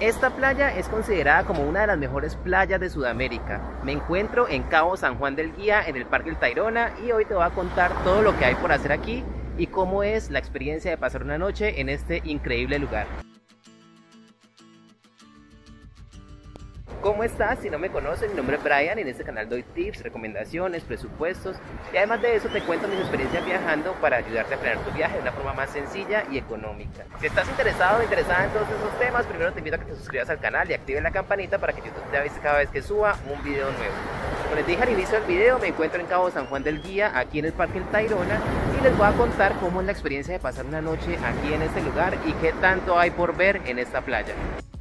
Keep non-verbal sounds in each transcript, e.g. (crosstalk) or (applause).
Esta playa es considerada como una de las mejores playas de Sudamérica. Me encuentro en Cabo San Juan del Guía, en el Parque El Tayrona, y hoy te voy a contar todo lo que hay por hacer aquí y cómo es la experiencia de pasar una noche en este increíble lugar. ¿Cómo estás? Si no me conoces, mi nombre es Brian y en este canal doy tips, recomendaciones, presupuestos y además de eso te cuento mis experiencias viajando para ayudarte a planear tu viaje de una forma más sencilla y económica. Si estás interesado o interesada en todos esos temas, primero te invito a que te suscribas al canal y actives la campanita para que YouTube te avise cada vez que suba un video nuevo. Como les dije al inicio del video, me encuentro en Cabo San Juan del Guía, aquí en el Parque El Tayrona y les voy a contar cómo es la experiencia de pasar una noche aquí en este lugar y qué tanto hay por ver en esta playa.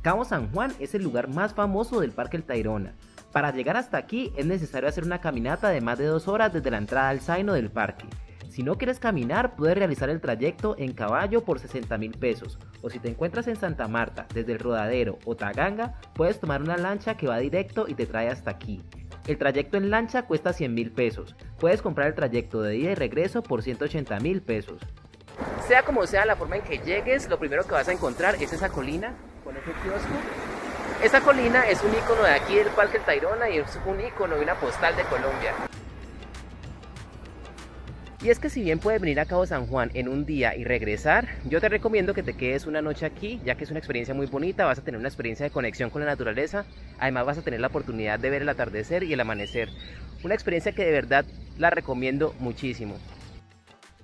Cabo San Juan es el lugar más famoso del Parque El Tayrona. Para llegar hasta aquí es necesario hacer una caminata de más de dos horas desde la entrada al zaino del parque. Si no quieres caminar, puedes realizar el trayecto en caballo por 60 mil pesos. O si te encuentras en Santa Marta, desde el Rodadero o Taganga, puedes tomar una lancha que va directo y te trae hasta aquí. El trayecto en lancha cuesta 100 mil pesos. Puedes comprar el trayecto de ida y regreso por 180 mil pesos. Sea como sea la forma en que llegues, lo primero que vas a encontrar es esa colina con ese kiosco. Esa colina es un icono de aquí del Parque El Tayrona y es un icono y una postal de Colombia. Y es que si bien puedes venir a Cabo San Juan en un día y regresar, yo te recomiendo que te quedes una noche aquí, ya que es una experiencia muy bonita, vas a tener una experiencia de conexión con la naturaleza, además vas a tener la oportunidad de ver el atardecer y el amanecer. Una experiencia que de verdad la recomiendo muchísimo.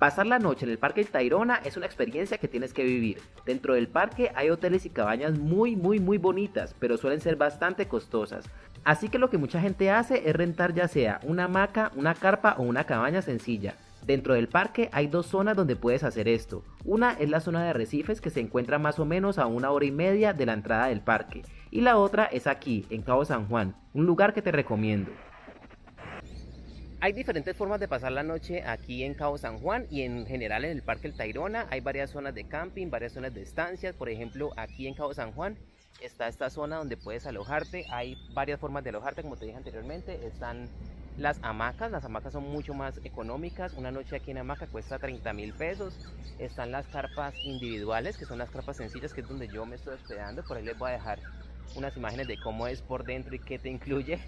Pasar la noche en el Parque Tayrona es una experiencia que tienes que vivir. Dentro del parque hay hoteles y cabañas muy muy muy bonitas, pero suelen ser bastante costosas. Así que lo que mucha gente hace es rentar ya sea una hamaca, una carpa o una cabaña sencilla. Dentro del parque hay dos zonas donde puedes hacer esto. Una es la zona de arrecifes que se encuentra más o menos a una hora y media de la entrada del parque. Y la otra es aquí, en Cabo San Juan, un lugar que te recomiendo. Hay diferentes formas de pasar la noche aquí en Cabo San Juan y en general en el Parque El Tayrona. Hay varias zonas de camping, varias zonas de estancias. Por ejemplo, aquí en Cabo San Juan está esta zona donde puedes alojarte. Hay varias formas de alojarte, como te dije anteriormente. Están las hamacas, las hamacas son mucho más económicas. Una noche aquí en hamaca cuesta 30 mil pesos. Están las carpas individuales, que son las carpas sencillas, que es donde yo me estoy hospedando. Por ahí les voy a dejar unas imágenes de cómo es por dentro y qué te incluye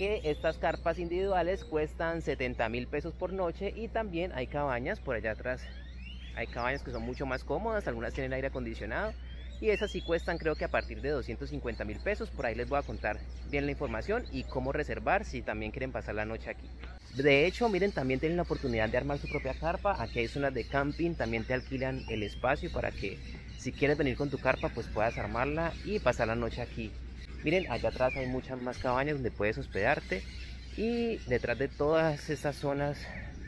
que estas carpas individuales cuestan 70 mil pesos por noche y también hay cabañas por allá atrás. Hay cabañas que son mucho más cómodas, algunas tienen aire acondicionado y esas sí cuestan creo que a partir de 250 mil pesos. Por ahí les voy a contar bien la información y cómo reservar si también quieren pasar la noche aquí. De hecho, miren, también tienen la oportunidad de armar su propia carpa. Aquí hay zonas de camping, también te alquilan el espacio para que si quieres venir con tu carpa, pues puedas armarla y pasar la noche aquí. Miren, allá atrás hay muchas más cabañas donde puedes hospedarte y detrás de todas estas zonas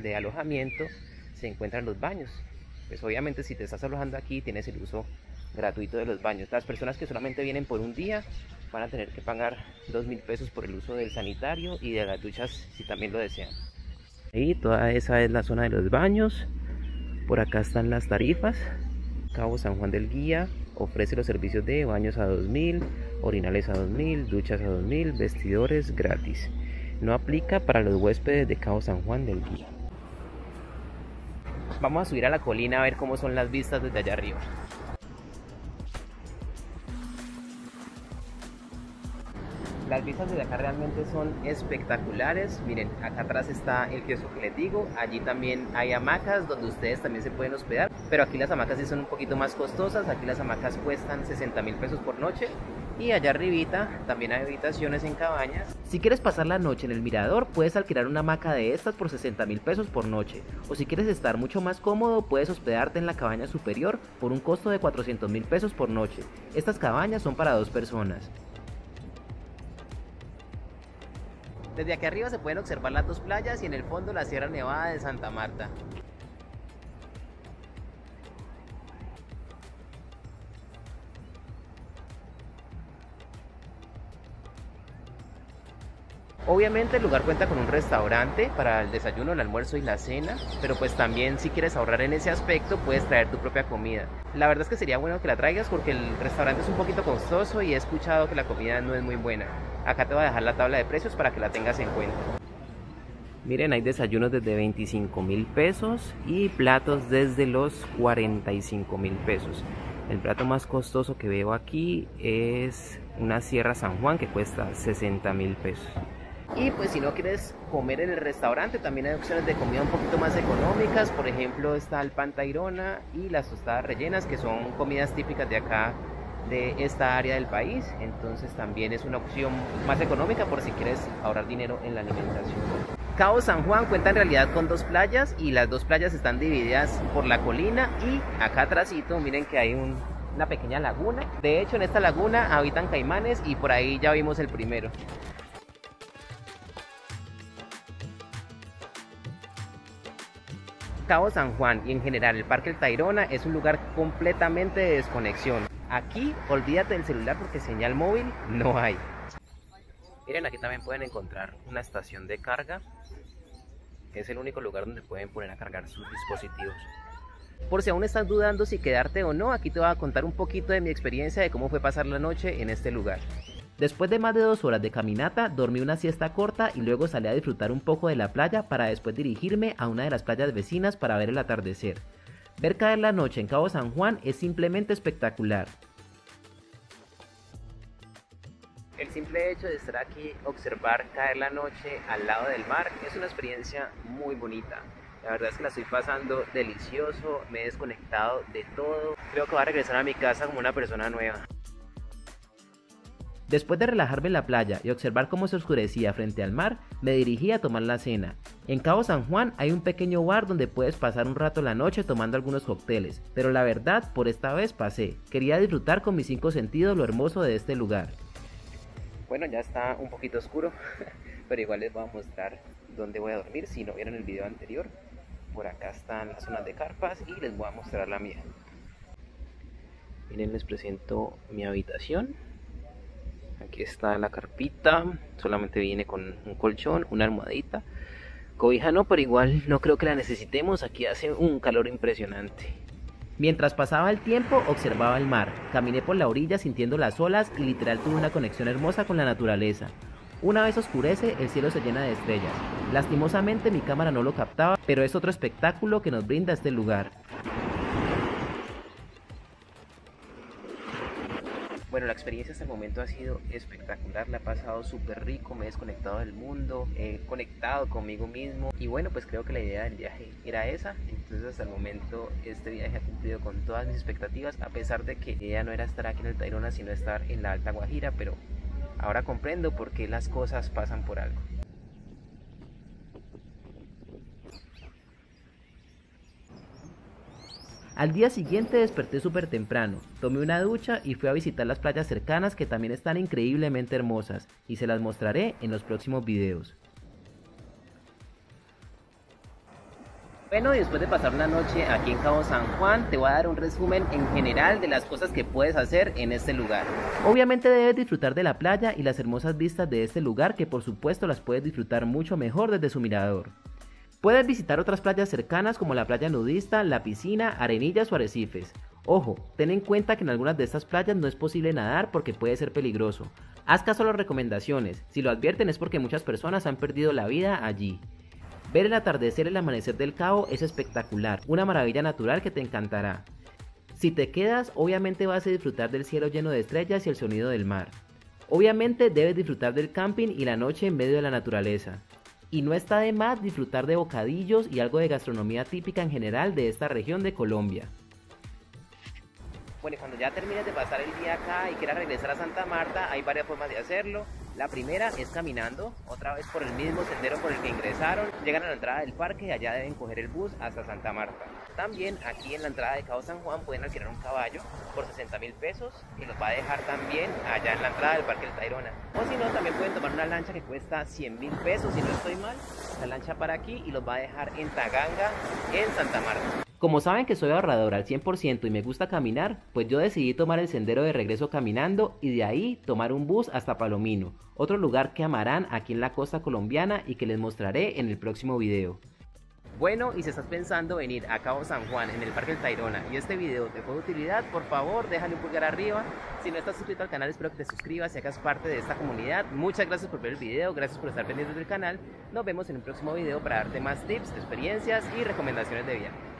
de alojamiento se encuentran los baños. Pues obviamente si te estás alojando aquí tienes el uso gratuito de los baños. Las personas que solamente vienen por un día van a tener que pagar dos mil pesos por el uso del sanitario y de las duchas si también lo desean. Y toda esa es la zona de los baños. Por acá están las tarifas. Cabo San Juan del Guía, ofrece los servicios de baños a 2000, orinales a 2000, duchas a 2000, vestidores gratis. No aplica para los huéspedes de Cabo San Juan del Guía. Vamos a subir a la colina a ver cómo son las vistas desde allá arriba. Las vistas desde acá realmente son espectaculares. Miren, acá atrás está el kiosco que les digo. Allí también hay hamacas donde ustedes también se pueden hospedar. Pero aquí las hamacas sí son un poquito más costosas. Aquí las hamacas cuestan 60 mil pesos por noche. Y allá arribita también hay habitaciones en cabañas. Si quieres pasar la noche en el mirador, puedes alquilar una hamaca de estas por 60 mil pesos por noche. O si quieres estar mucho más cómodo, puedes hospedarte en la cabaña superior por un costo de 400 mil pesos por noche. Estas cabañas son para dos personas. Desde aquí arriba se pueden observar las dos playas y en el fondo la Sierra Nevada de Santa Marta. Obviamente el lugar cuenta con un restaurante para el desayuno, el almuerzo y la cena, pero pues también si quieres ahorrar en ese aspecto puedes traer tu propia comida. La verdad es que sería bueno que la traigas porque el restaurante es un poquito costoso y he escuchado que la comida no es muy buena. Acá te voy a dejar la tabla de precios para que la tengas en cuenta. Miren, hay desayunos desde 25 mil pesos y platos desde los 45 mil pesos. El plato más costoso que veo aquí es una Sierra San Juan que cuesta 60 mil pesos. Y pues si no quieres comer en el restaurante, también hay opciones de comida un poquito más económicas. Por ejemplo, está el pan y las tostadas rellenas, que son comidas típicas de acá, de esta área del país. Entonces también es una opción más económica por si quieres ahorrar dinero en la alimentación. Cabo San Juan cuenta en realidad con dos playas y las dos playas están divididas por la colina y acá atrásito miren que hay una pequeña laguna. De hecho en esta laguna habitan caimanes y por ahí ya vimos el primero. Cabo San Juan y en general el Parque El Tayrona es un lugar completamente de desconexión. Aquí olvídate del celular porque señal móvil no hay. Miren, aquí también pueden encontrar una estación de carga. Es el único lugar donde pueden poner a cargar sus dispositivos. Por si aún estás dudando si quedarte o no, aquí te voy a contar un poquito de mi experiencia de cómo fue pasar la noche en este lugar. Después de más de dos horas de caminata, dormí una siesta corta y luego salí a disfrutar un poco de la playa para después dirigirme a una de las playas vecinas para ver el atardecer. Ver caer la noche en Cabo San Juan es simplemente espectacular. El simple hecho de estar aquí, observar caer la noche al lado del mar, es una experiencia muy bonita. La verdad es que la estoy pasando delicioso, me he desconectado de todo. Creo que voy a regresar a mi casa como una persona nueva. Después de relajarme en la playa y observar cómo se oscurecía frente al mar, me dirigí a tomar la cena. En Cabo San Juan hay un pequeño bar donde puedes pasar un rato la noche tomando algunos cócteles, pero la verdad por esta vez pasé. Quería disfrutar con mis cinco sentidos lo hermoso de este lugar. Bueno, ya está un poquito oscuro, (laughs) pero igual les voy a mostrar dónde voy a dormir si no vieron el video anterior. Por acá están las zonas de carpas y les voy a mostrar la mía. Miren, les presento mi habitación. Aquí está la carpita, solamente viene con un colchón, una almohadita. Cobija no, pero igual no creo que la necesitemos, aquí hace un calor impresionante. Mientras pasaba el tiempo, observaba el mar, caminé por la orilla sintiendo las olas y literal tuve una conexión hermosa con la naturaleza. Una vez oscurece, el cielo se llena de estrellas. Lastimosamente mi cámara no lo captaba, pero es otro espectáculo que nos brinda este lugar. Bueno, la experiencia hasta el momento ha sido espectacular, la he pasado súper rico, me he desconectado del mundo, he conectado conmigo mismo y bueno, pues creo que la idea del viaje era esa, entonces hasta el momento este viaje ha cumplido con todas mis expectativas, a pesar de que la idea no era estar aquí en el Tayrona, sino estar en la Alta Guajira, pero ahora comprendo por qué las cosas pasan por algo. Al día siguiente desperté súper temprano, tomé una ducha y fui a visitar las playas cercanas que también están increíblemente hermosas y se las mostraré en los próximos videos. Bueno, después de pasar una noche aquí en Cabo San Juan, te voy a dar un resumen en general de las cosas que puedes hacer en este lugar. Obviamente debes disfrutar de la playa y las hermosas vistas de este lugar que por supuesto las puedes disfrutar mucho mejor desde su mirador. Puedes visitar otras playas cercanas como la playa nudista, la piscina, arenillas o arrecifes. Ojo, ten en cuenta que en algunas de estas playas no es posible nadar porque puede ser peligroso. Haz caso a las recomendaciones, si lo advierten es porque muchas personas han perdido la vida allí. Ver el atardecer y el amanecer del cabo es espectacular, una maravilla natural que te encantará. Si te quedas, obviamente vas a disfrutar del cielo lleno de estrellas y el sonido del mar. Obviamente debes disfrutar del camping y la noche en medio de la naturaleza. Y no está de más disfrutar de bocadillos y algo de gastronomía típica en general de esta región de Colombia. Bueno, y cuando ya termines de pasar el día acá y quieras regresar a Santa Marta, hay varias formas de hacerlo. La primera es caminando, otra vez por el mismo sendero por el que ingresaron. Llegan a la entrada del parque y allá deben coger el bus hasta Santa Marta. También aquí en la entrada de Cabo San Juan pueden alquilar un caballo por 60 mil pesos y los va a dejar también allá en la entrada del Parque del Tayrona. O si no, también pueden tomar una lancha que cuesta 100 mil pesos, si no estoy mal. La lancha para aquí y los va a dejar en Taganga, en Santa Marta. Como saben que soy ahorrador al 100% y me gusta caminar, pues yo decidí tomar el sendero de regreso caminando y de ahí tomar un bus hasta Palomino, otro lugar que amarán aquí en la costa colombiana y que les mostraré en el próximo video. Bueno, y si estás pensando venir a Cabo San Juan en el Parque del Tayrona y este video te fue de utilidad, por favor déjale un pulgar arriba. Si no estás suscrito al canal, espero que te suscribas y hagas parte de esta comunidad. Muchas gracias por ver el video, gracias por estar pendientes del canal. Nos vemos en el próximo video para darte más tips, experiencias y recomendaciones de viaje.